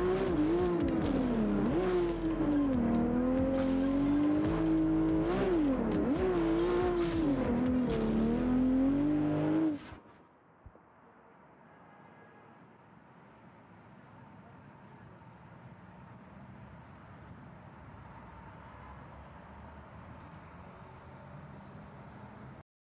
Mm.